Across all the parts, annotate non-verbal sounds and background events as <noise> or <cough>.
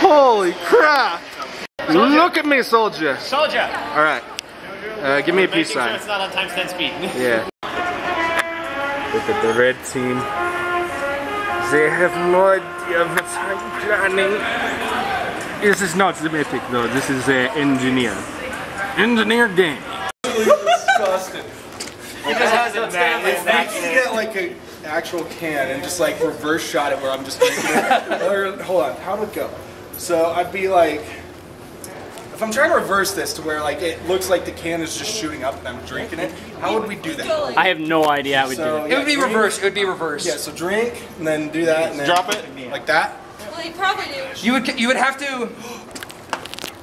Holy crap! Look at me, soldier! Soldier! Alright. Uh, give me a peace Making sure sign. it's not on times 10 speed. <laughs> Yeah. Look at the red team. They have no idea what I'm planning. This is not the mythic though, this is uh, engineer. Engineer game. Disgusting. He just has it If I could get like an actual can and just like reverse shot it where I'm just drinking it. <laughs> or, hold on, how'd it go? So I'd be like, if I'm trying to reverse this to where like it looks like the can is just shooting up and I'm drinking it, how would we do that? I have no idea how we So, do yeah, It would be drink- reversed. It would be reversed. Yeah, so drink and then do that and then Drop it. like that. Well, you probably do. You would you would have to.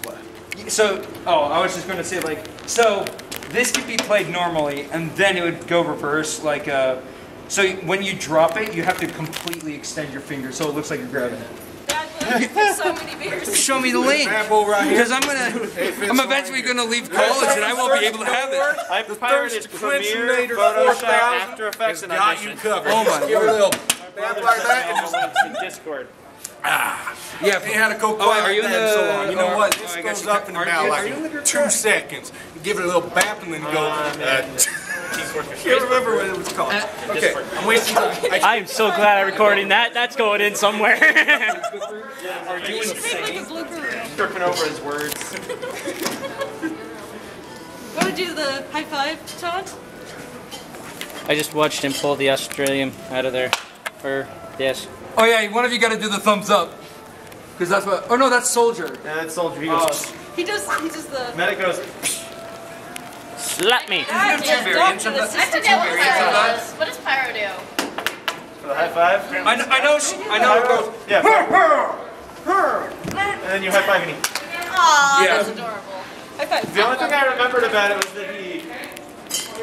What? So oh, I was just going to say like so this could be played normally and then it would go reverse like uh. So when you drop it, you have to completely extend your finger so it looks like you're grabbing it. Bad luck for so. Show me the link. Right. Because I'm gonna, I'm eventually gonna leave college and I won't be able to have it. I pirated Premiere, Photoshop, After Effects, and Got you covered. Oh my Give it a little bap like that and just Links in Discord. Yeah. Ain't had a Coke Oh, are you in that so long. You know or- what? oh, This I guess goes up can- in are about like are you in the group two chat? seconds. Give it a little bap and then go. Uh, can't remember what it was called. Uh, okay, I'm wasting time. I I am so glad I'm recording that. That's going in somewhere. Are you You should make like a blooper reel. tripping over his words? <laughs> Want to do the high five, Todd? I just watched him pull the Australian out of there. Or, yes. Oh yeah, one of you got to do the thumbs up. Because that's what. Oh no, that's soldier. Yeah, that's Soldier. He goes. He does. He does the. Medic goes. Slap me. Ah, two yeah, variants of doctor that. I assistant. forget what variants of Pyro that. does. What does Pyro do? For the high five. I know. I know. She, I know. It goes. Yeah. and then you high five and he. Aw, Yeah. that's adorable. High five. The only thing I remembered about it was that he.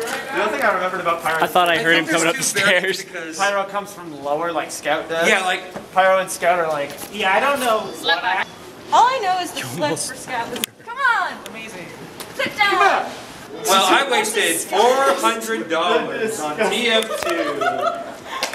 The only thing I remembered about Pyro. I thought I heard him coming up the stairs. Because, Pyro comes from lower, like Scout does. yeah, like Pyro and Scout are like. Yeah, I don't know. What I, All I know is the flex for scouts. Come on. amazing. Sit down. Well, I wasted four hundred dollars on TF2.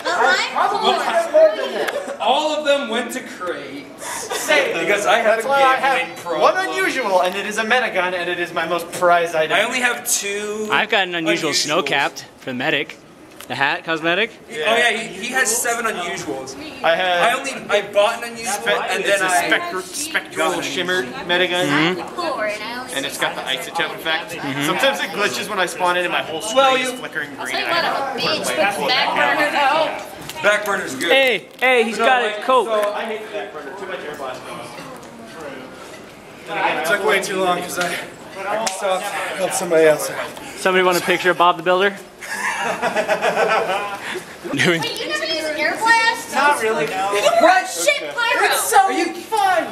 The All of them went to crates because I have That's why gambling have problem. one unusual, and it is a medigun, and it is my most prized item. I only have two. I've got an unusual Unusuals. snow capped for the medic. The hat cosmetic. Oh yeah, he, he has seven unusuals. I had. I only I bought an unusual and it's then a I. spectral, spectral shimmered medigun. And I only and it's got the isotope effect. Mm-hmm. Sometimes it glitches when I spawn in, and my whole screen Well, is flickering green. Tell you I what, have I'm to a put bitch away. with the back burner out. Back burner's good. Hey, hey, he's got like, a coat. so- I hate the back burner. Too much air blast. it took way too long because I, I saw help somebody else. Somebody want a picture of Bob the Builder? Doing. Wait, you never use air blast? Not really, no. What? Shit, Pyro. Are you fun?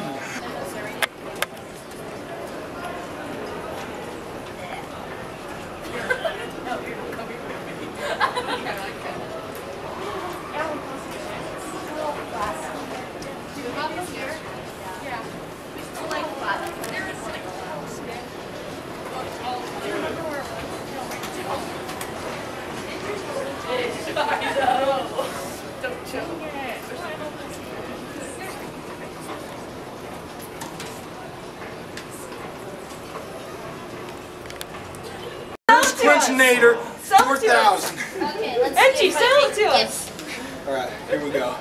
Quenchinator Sell it to us. 4000. Okay, let's Angie, see sell it to us. get- Alright, here we go.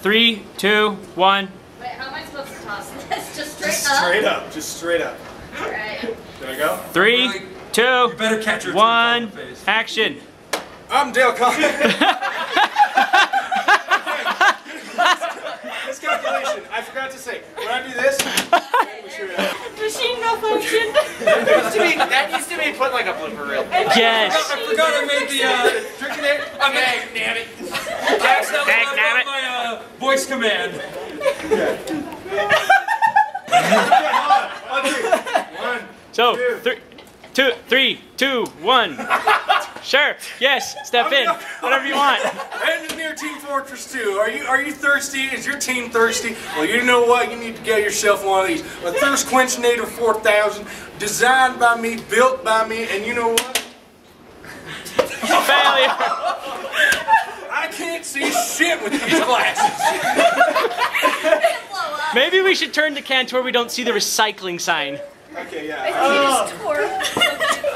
Three, two, one. Wait, how am I supposed to toss this? <laughs> Just straight Just up? straight up, just straight up. Alright. There we go. Three, two, Better catch her. one. Action. I'm Dale Collins. <laughs> Miscalculation. <laughs> I forgot to say. When I do this, Machine malfunction. That used to be, that used put like a blooper reel. Yes. I forgot I made the. Uh, Drinking it. I mean, Dang, damn it. I accidentally Dang, left damn it. my uh, voice command. on. One, <laughs> So, three, two, three, two, one. <laughs> Sure. Yes. Step in. Whatever you want. <laughs> Engineer Team Fortress 2, are you are you thirsty? Is your team thirsty? Well, you know what? You need to get yourself one of these. A Thirst Quenchinator 4000, designed by me, built by me, and you know what? <laughs> Failure. I can't see shit with these glasses. Maybe we should turn the can to where we don't see the recycling sign. Okay, Yeah. I yeah. think you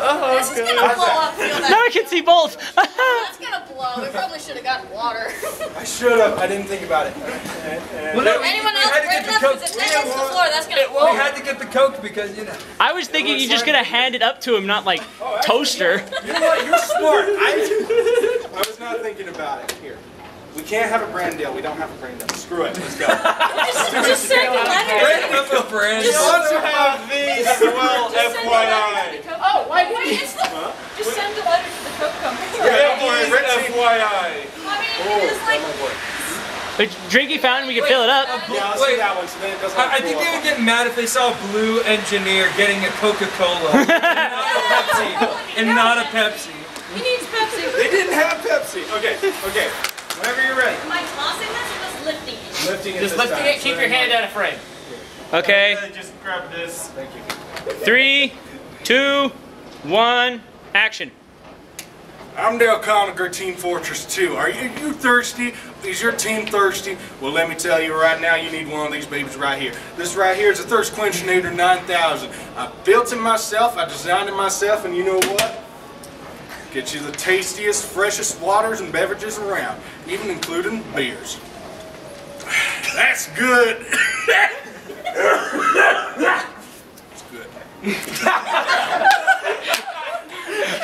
just tore. this is gonna blow up. Feel that. Now I can see both. <laughs> That's gonna blow. We probably should have gotten water. <laughs> I should have. I didn't think about it. Well, no, we- Anyone we else had to brave get the? Coke. Because if that hits the floor, that's gonna We had to get the Coke because, you know. I was thinking you're just gonna hand it up to him, not like oh, toaster. You know what? You're smart. <laughs> I, I was not thinking about it. Here. We can't have a brand deal. We don't have a brand deal. Screw it. Let's go. Just, just send the letter. That's a brand. You also have these as well, Just send the letter to the Coke. Oh, wait, wait, it's the. Just send the letter to the Coke company. Yeah, Red Team. FYI. I mean, it's oh, like. A drinky fountain, we can fill it up. Yeah, I'll Wait. that one. So then it doesn't. I, I think they would get mad if they saw a blue engineer getting a Coca-Cola and not a Pepsi. <laughs> And not a Pepsi. He needs Pepsi. They didn't have Pepsi. Okay, okay. Whenever you're ready. Am I tossing this or just lifting it? Lifting it. Just lifting time. it, keep your hand out of frame. Okay, Just grab this. Thank you. three, two, one, action. I'm Dale Conagher, Team Fortress 2. Are you, you thirsty? Is your team thirsty? Well, let me tell you right now, you need one of these babies right here. This right here is a Thirst Quenchinator 9000. I built it myself, I designed it myself, and you know what? Get you the tastiest, freshest waters and beverages around, even including beers. That's good.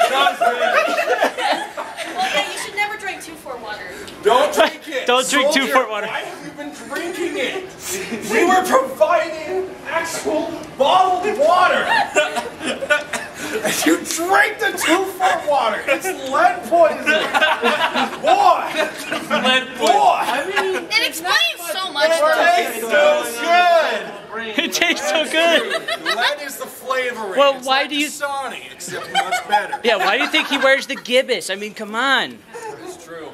That's good. Well, yeah, you should never drink two four water. Don't drink it. Don't drink two Soldier, Fort water. Why have you been drinking it? We were providing actual bottled water. You drank the 2Fort water. It's lead poisoning. Boy. Lead Boy. It explains so much, though. Tastes so good. It tastes so good. Lead is the flavor. Well, it's why like do you- Dasani, except much better. <laughs> Yeah, why do you think he wears the Gibus? I mean, come on. It's true.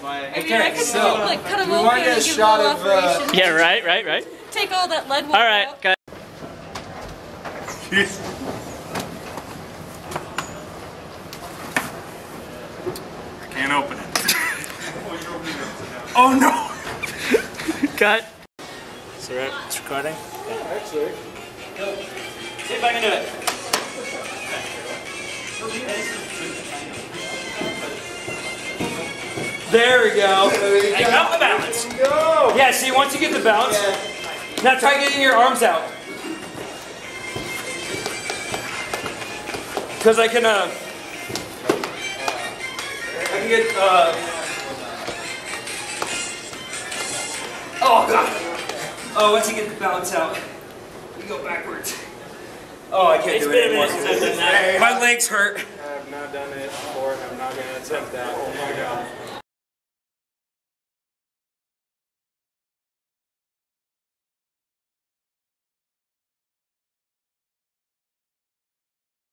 I mean, I could so, like cut him we open wanna get and a give him shot a of, uh. Yeah, right, right, right. Take all that lead water All right, out. got Can't open it. <laughs> oh no. cut. So right, it's recording. Actually. See if I can do it. There we go. I got the balance. Go. Yeah, see, once you get the balance, now try getting your arms out. Because I can, uh, I can get, uh, oh god. Oh, once you get the balance out, you go backwards. Oh, I can't It's do been it anymore. since I've done that. My legs hurt. I have not done it before and I'm not going to attempt that. Oh my god.